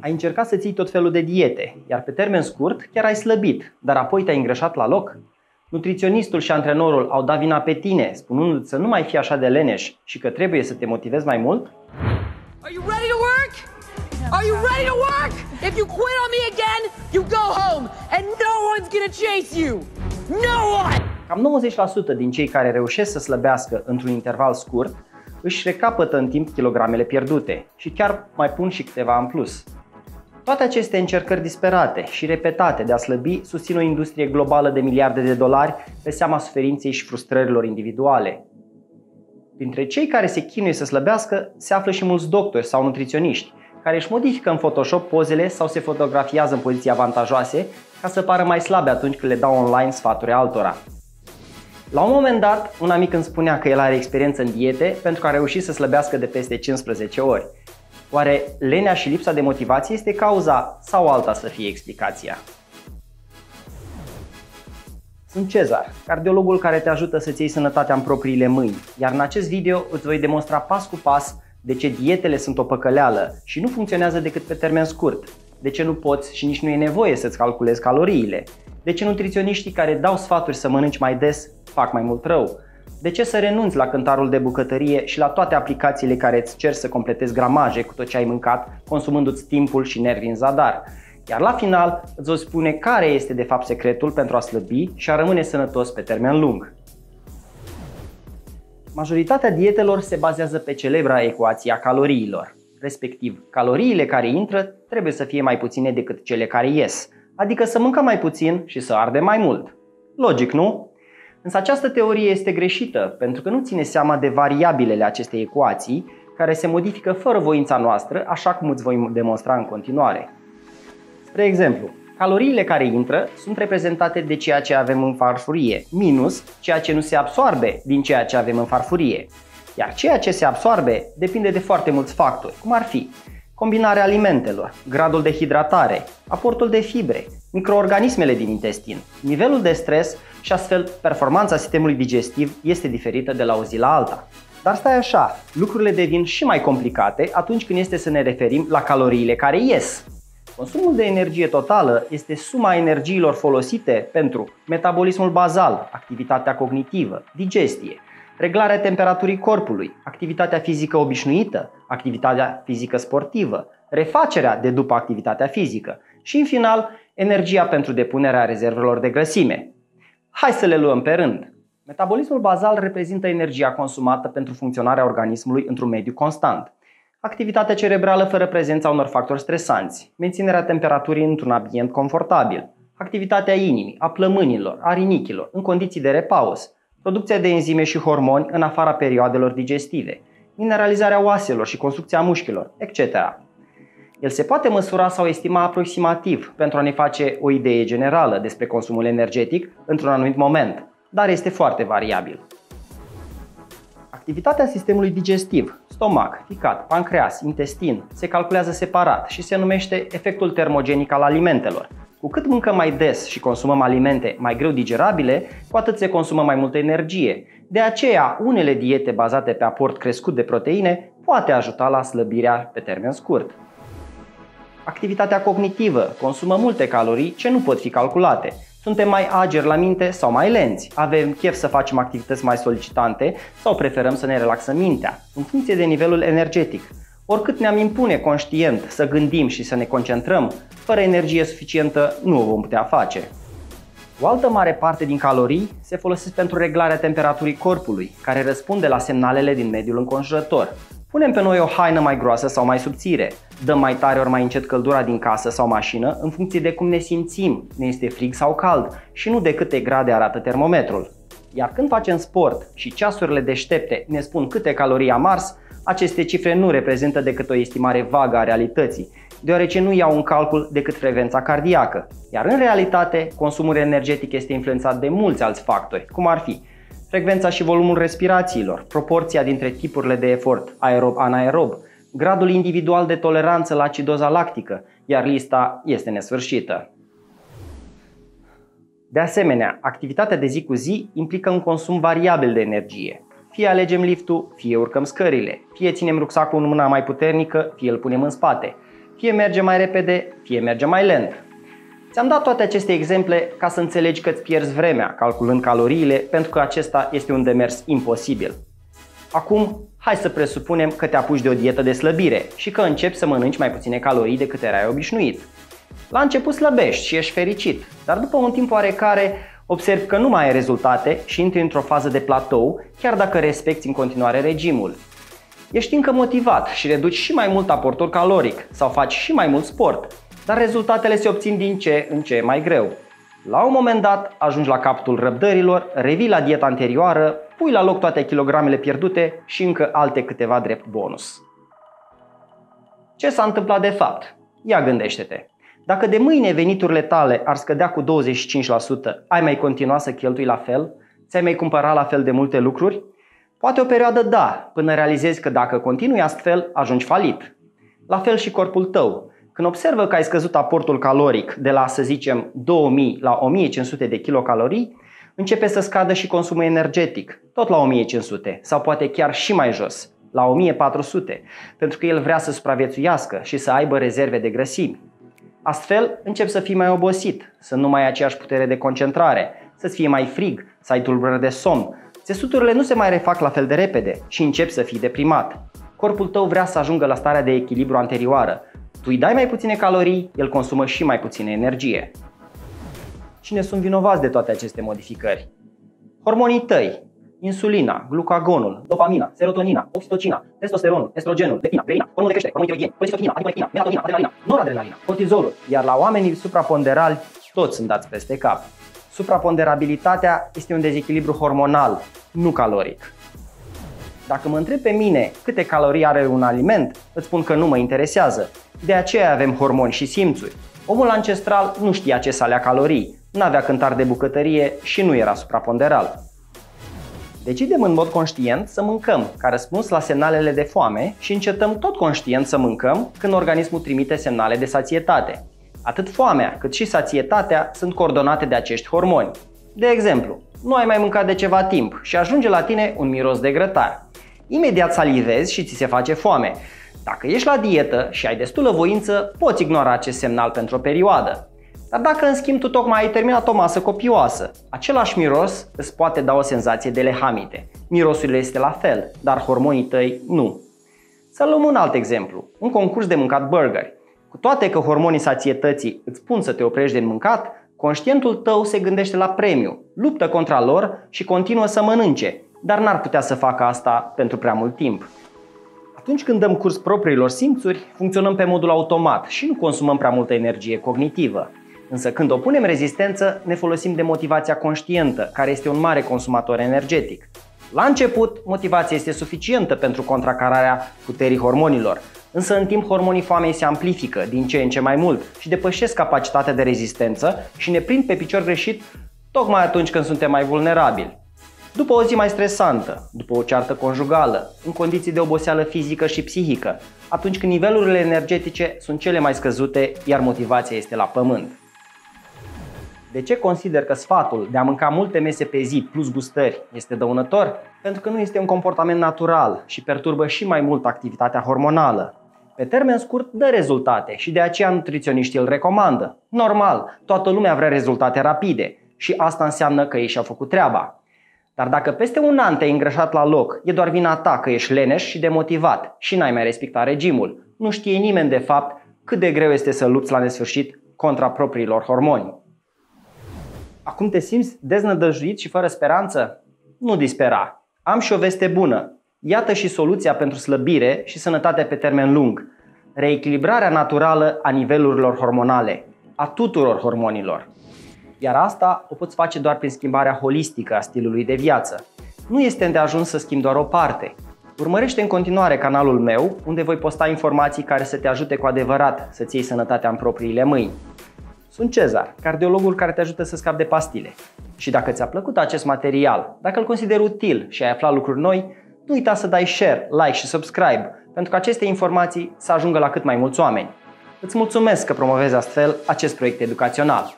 Ai încercat să ții tot felul de diete, iar pe termen scurt chiar ai slăbit, dar apoi te-ai îngrășat la loc? Nutriționistul și antrenorul au dat vina pe tine, spunându-ți să nu mai fii așa de leneș și că trebuie să te motivezi mai mult? Are you ready to work? Are you ready to work? If you quit on me again, you go home and no one's gonna chase you. No one! Cam 90% din cei care reușesc să slăbească într-un interval scurt își recapătă în timp kilogramele pierdute și chiar mai pun și câteva în plus. Toate aceste încercări disperate și repetate de a slăbi susțin o industrie globală de miliarde de dolari pe seama suferinței și frustrărilor individuale. Printre cei care se chinuie să slăbească se află și mulți doctori sau nutriționiști, care își modifică în Photoshop pozele sau se fotografiază în poziții avantajoase ca să pară mai slabe atunci când le dau online sfaturi altora. La un moment dat, un amic îmi spunea că el are experiență în diete pentru că a reușit să slăbească de peste 15 ori. Oare lenea și lipsa de motivație este cauza sau alta să fie explicația? Sunt Cezar, cardiologul care te ajută să-ți iei sănătatea în propriile mâini, iar în acest video îți voi demonstra pas cu pas de ce dietele sunt o păcăleală și nu funcționează decât pe termen scurt, de ce nu poți și nici nu e nevoie să-ți calculezi caloriile, de ce nutriționiștii care dau sfaturi să mănânci mai des fac mai mult rău, de ce să renunți la cântarul de bucătărie și la toate aplicațiile care îți cer să completezi gramaje cu tot ce ai mâncat, consumându-ți timpul și nervii în zadar? Iar la final îți voi spune care este de fapt secretul pentru a slăbi și a rămâne sănătos pe termen lung. Majoritatea dietelor se bazează pe celebra ecuație a caloriilor, respectiv caloriile care intră trebuie să fie mai puține decât cele care ies, adică să mâncăm mai puțin și să arde mai mult. Logic, nu? Însă această teorie este greșită pentru că nu ține seama de variabilele acestei ecuații care se modifică fără voința noastră, așa cum îți voi demonstra în continuare. Spre exemplu, caloriile care intră sunt reprezentate de ceea ce avem în farfurie, minus ceea ce nu se absorbe din ceea ce avem în farfurie. Iar ceea ce se absorbe depinde de foarte mulți factori, cum ar fi combinarea alimentelor, gradul de hidratare, aportul de fibre, microorganismele din intestin, nivelul de stres și astfel performanța sistemului digestiv este diferită de la o zi la alta. Dar stai așa, lucrurile devin și mai complicate atunci când este să ne referim la caloriile care ies. Consumul de energie totală este suma energiilor folosite pentru metabolismul bazal, activitatea cognitivă, digestie, reglarea temperaturii corpului, activitatea fizică obișnuită, activitatea fizică sportivă, refacerea de după activitatea fizică și, în final, energia pentru depunerea rezervelor de grăsime. Hai să le luăm pe rând. Metabolismul bazal reprezintă energia consumată pentru funcționarea organismului într-un mediu constant. Activitatea cerebrală fără prezența unor factori stresanți, menținerea temperaturii într-un ambient confortabil, activitatea inimii, a plămânilor, a rinichilor, în condiții de repaus, producția de enzime și hormoni în afara perioadelor digestive, mineralizarea oaselor și construcția mușchilor, etc. El se poate măsura sau estima aproximativ pentru a ne face o idee generală despre consumul energetic într-un anumit moment, dar este foarte variabil. Activitatea sistemului digestiv, stomac, ficat, pancreas, intestin, se calculează separat și se numește efectul termogenic al alimentelor. Cu cât mâncăm mai des și consumăm alimente mai greu digerabile, cu atât se consumă mai multă energie. De aceea, unele diete bazate pe aport crescut de proteine poate ajuta la slăbirea pe termen scurt. Activitatea cognitivă consumă multe calorii ce nu pot fi calculate. Suntem mai ageri la minte sau mai lenți? Avem chef să facem activități mai solicitante sau preferăm să ne relaxăm mintea, în funcție de nivelul energetic. Oricât ne-am impune conștient să gândim și să ne concentrăm, fără energie suficientă nu o vom putea face. O altă mare parte din calorii se folosesc pentru reglarea temperaturii corpului, care răspunde la semnalele din mediul înconjurător. Punem pe noi o haină mai groasă sau mai subțire, dăm mai tare ori mai încet căldura din casă sau mașină în funcție de cum ne simțim, ne este frig sau cald și nu de câte grade arată termometrul. Iar când facem sport și ceasurile deștepte ne spun câte calorii am ars, aceste cifre nu reprezintă decât o estimare vagă a realității, deoarece nu iau în calcul decât frecvența cardiacă. Iar în realitate, consumul energetic este influențat de mulți alți factori, cum ar fi frecvența și volumul respirațiilor, proporția dintre tipurile de efort aerob-anaerob, gradul individual de toleranță la acidoza lactică, iar lista este nesfârșită. De asemenea, activitatea de zi cu zi implică un consum variabil de energie. Fie alegem liftul, fie urcăm scările, fie ținem rucsacul în mâna mai puternică, fie îl punem în spate, fie mergem mai repede, fie mergem mai lent. Ți-am dat toate aceste exemple ca să înțelegi că îți pierzi vremea calculând caloriile, pentru că acesta este un demers imposibil. Acum, hai să presupunem că te apuci de o dietă de slăbire și că începi să mănânci mai puține calorii decât erai obișnuit. La început slăbești și ești fericit, dar după un timp oarecare observi că nu mai ai rezultate și intri într-o fază de platou, chiar dacă respecti în continuare regimul. Ești încă motivat și reduci și mai mult aportul caloric sau faci și mai mult sport, dar rezultatele se obțin din ce în ce mai greu. La un moment dat ajungi la captul răbdărilor, revii la dieta anterioară, pui la loc toate kilogramele pierdute și încă alte câteva drept bonus. Ce s-a întâmplat de fapt? Ia gândește-te. Dacă de mâine veniturile tale ar scădea cu 25%, ai mai continua să cheltui la fel? Ți-ai mai cumpăra la fel de multe lucruri? Poate o perioadă da, până realizezi că dacă continui astfel, ajungi falit. La fel și corpul tău. Când observă că ai scăzut aportul caloric de la, să zicem, 2000 la 1500 de kilocalorii, începe să scadă și consumul energetic, tot la 1500 sau poate chiar și mai jos, la 1400, pentru că el vrea să supraviețuiască și să aibă rezerve de grăsimi. Astfel, încep să fii mai obosit, să nu mai ai aceeași putere de concentrare, să-ți fie mai frig, să ai tulburări de somn. Țesuturile nu se mai refac la fel de repede și începi să fii deprimat. Corpul tău vrea să ajungă la starea de echilibru anterioară. Tu îi dai mai puține calorii, el consumă și mai puțină energie. Cine sunt vinovați de toate aceste modificări? Hormonii tăi, insulina, glucagonul, dopamina, serotonina, oxitocina, testosteronul, estrogenul, leptina, grelina, hormonul de creștere, hormonul de colesterolina, adiponectina, melatonina, adrenalina, noradrenalina, cortizolul, iar la oamenii supraponderali toți sunt dați peste cap. Supraponderabilitatea este un dezechilibru hormonal, nu caloric. Dacă mă întreb pe mine câte calorii are un aliment, îți spun că nu mă interesează. De aceea avem hormoni și simțuri. Omul ancestral nu știa ce să alea calorii, nu avea cântar de bucătărie și nu era supraponderal. Decidem în mod conștient să mâncăm ca răspuns la semnalele de foame și încetăm tot conștient să mâncăm când organismul trimite semnale de sațietate. Atât foamea cât și sațietatea sunt coordonate de acești hormoni. De exemplu, nu ai mai mâncat de ceva timp și ajunge la tine un miros de grătar. Imediat salivezi și ți se face foame. Dacă ești la dietă și ai destulă voință, poți ignora acest semnal pentru o perioadă. Dar dacă în schimb tu tocmai ai terminat o masă copioasă, același miros îți poate da o senzație de lehamite. Mirosul este la fel, dar hormonii tăi nu. Să luăm un alt exemplu, un concurs de mâncat burgeri. Cu toate că hormonii sațietății îți spun să te oprești de mâncat, conștientul tău se gândește la premiu, luptă contra lor și continuă să mănânce, dar n-ar putea să facă asta pentru prea mult timp. Atunci când dăm curs propriilor simțuri, funcționăm pe modul automat și nu consumăm prea multă energie cognitivă. Însă când opunem rezistență, ne folosim de motivația conștientă, care este un mare consumator energetic. La început, motivația este suficientă pentru contracararea puterii hormonilor, însă în timp hormonii foamei se amplifică din ce în ce mai mult și depășesc capacitatea de rezistență și ne prind pe picior greșit tocmai atunci când suntem mai vulnerabili. După o zi mai stresantă, după o ceartă conjugală, în condiții de oboseală fizică și psihică, atunci când nivelurile energetice sunt cele mai scăzute, iar motivația este la pământ. De ce consider că sfatul de a mânca multe mese pe zi plus gustări este dăunător? Pentru că nu este un comportament natural și perturbă și mai mult activitatea hormonală. Pe termen scurt dă rezultate și de aceea nutriționiștii îl recomandă. Normal, toată lumea vrea rezultate rapide și asta înseamnă că ei și-au făcut treaba. Dar dacă peste un an te-ai îngrășat la loc, e doar vina ta că ești leneș și demotivat și n-ai mai respectat regimul. Nu știe nimeni de fapt cât de greu este să lupți la nesfârșit contra propriilor hormoni. Acum te simți deznădăjuit și fără speranță? Nu dispera. Am și o veste bună. Iată și soluția pentru slăbire și sănătate pe termen lung. Reechilibrarea naturală a nivelurilor hormonale, a tuturor hormonilor. Iar asta o poți face doar prin schimbarea holistică a stilului de viață. Nu este de ajuns să schimbi doar o parte. Urmărește în continuare canalul meu, unde voi posta informații care să te ajute cu adevărat să-ți iei sănătatea în propriile mâini. Sunt Cezar, cardiologul care te ajută să scapi de pastile. Și dacă ți-a plăcut acest material, dacă îl consideri util și ai aflat lucruri noi, nu uita să dai share, like și subscribe, pentru că aceste informații să ajungă la cât mai mulți oameni. Îți mulțumesc că promovezi astfel acest proiect educațional.